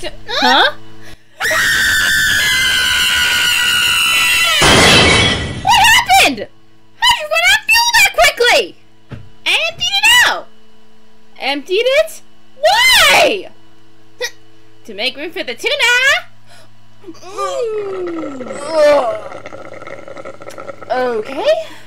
Huh? What happened? How did you run out of fuel that quickly? I emptied it out. Emptied it? Why? to make room for the tuna. Okay.